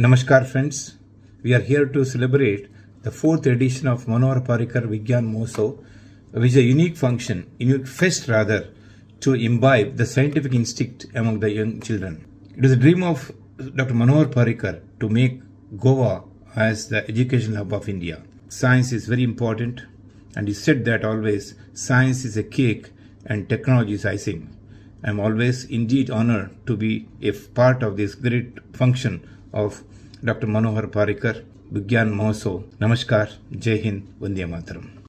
Namaskar friends, we are here to celebrate the fourth edition of Manohar Parrikar Vidnyan Mahotsav, which is a unique function, unique fest rather, to imbibe the scientific instinct among the young children. It is a dream of Dr. Manohar Parrikar to make Goa as the educational hub of India. Science is very important and he said that always science is a cake and technology is icing. I am always indeed honored to be a part of this great function of Dr. Manohar Parrikar, Vidnyan Mahotsav. Namaskar, Jai Hind, Mataram.